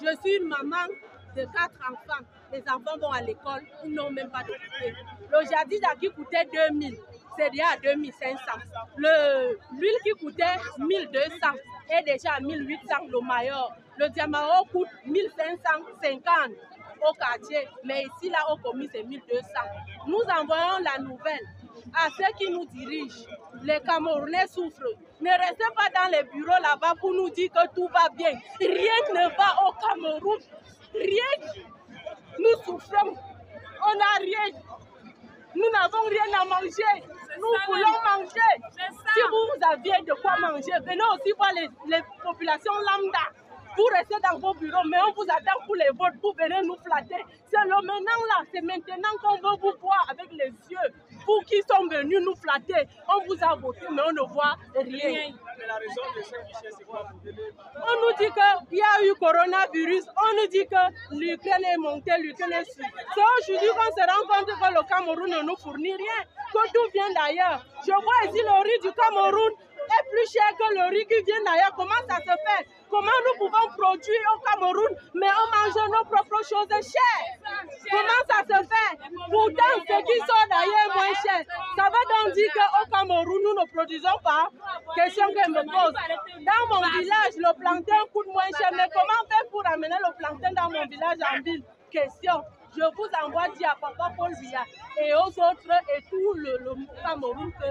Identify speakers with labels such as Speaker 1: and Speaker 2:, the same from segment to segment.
Speaker 1: Je suis une maman de quatre enfants. Les enfants vont à l'école, ils n'ont même pas de coûter. Le jadis qui coûtait 2000, c'est déjà à 2500. L'huile qui coûtait 1200 est déjà à 1800 le maillot. Le diamant coûte 1550 au quartier, mais ici, là, au commis, c'est 1200. Nous envoyons la nouvelle à ceux qui nous dirigent. Les Camerounais souffrent. Ne restez pas dans les bureaux là-bas pour nous dire que tout va bien. Rien ne va au Cameroun. Rien. Nous souffrons. On n'a rien. Nous n'avons rien à manger. Nous voulons manger. Si vous aviez de quoi manger, venez aussi voir les, les populations lambda. Vous restez dans vos bureaux, mais on vous attend pour les votes, pour venir nous flatter. C'est le maintenant là, c'est maintenant qu'on veut vous voir avec les Vous qui sont venus nous flatter, on vous a voté, mais on ne voit rien. On nous dit qu'il y a eu coronavirus, on nous dit que l'Ukraine est montée, l'Ukraine est suivie. C'est aujourd'hui qu'on se rend compte que le Cameroun ne nous fournit rien, que tout vient d'ailleurs. Je vois ici le riz du Cameroun est plus cher que le riz qui vient d'ailleurs. Comment ça se fait? Comment nous pouvons produire au Cameroun, mais on mange nos propres choses chères? Comment ça se fait ce qui sort d'ailleurs est moins cher. Ça veut donc dire qu'au Cameroun, nous ne produisons pas Question qu'elle me pose. Dans mon village, le plantain coûte moins cher, mais comment faire pour amener le plantain dans mon village en ville? Question. Je vous envoie dire à Papa Paul Biya et aux autres et tout le, le Cameroun que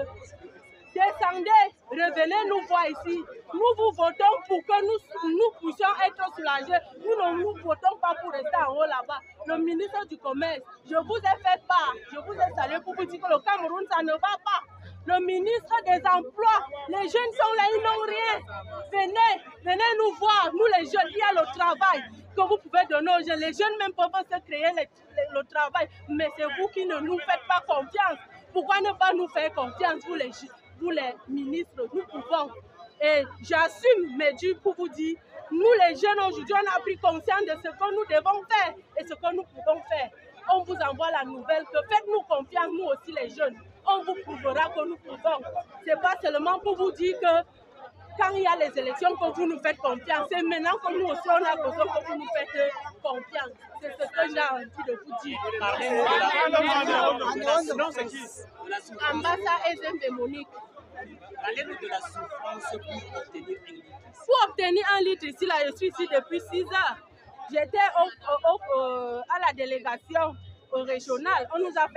Speaker 1: descendez, revenez nous voir ici. Nous vous votons pour que nous, nous puissions être soulagés. Nous ne nous votons pas pour rester en haut là-bas. Le ministre du Commerce, je vous ai fait part, je vous ai salué pour vous dire que le Cameroun, ça ne va pas. Le ministre des Emplois, les jeunes sont là, ils n'ont rien. Venez, venez nous voir, nous les jeunes, il y a le travail que vous pouvez donner aux jeunes. Les jeunes même peuvent se créer le, travail, mais c'est vous qui ne nous faites pas confiance. Pourquoi ne pas nous faire confiance, vous les ministres, nous pouvons. Et j'assume mes dûs pour vous dire, nous les jeunes aujourd'hui, on a pris conscience de ce que nous devons faire et ce que nous pouvons faire. On vous envoie la nouvelle que faites-nous confiance, nous aussi les jeunes. On vous prouvera que nous pouvons. Ce n'est pas seulement pour vous dire que quand il y a les élections, que vous nous faites confiance. C'est maintenant que nous aussi, on a besoin que vous nous faites confiance. C'est ce que j'ai envie de vous dire. Ambassa et Monique.
Speaker 2: Parlez-nous pour obtenir un litre.
Speaker 1: Pour obtenir un ici, là, je suis ici depuis 6 heures. J'étais à la délégation régionale. On nous a fait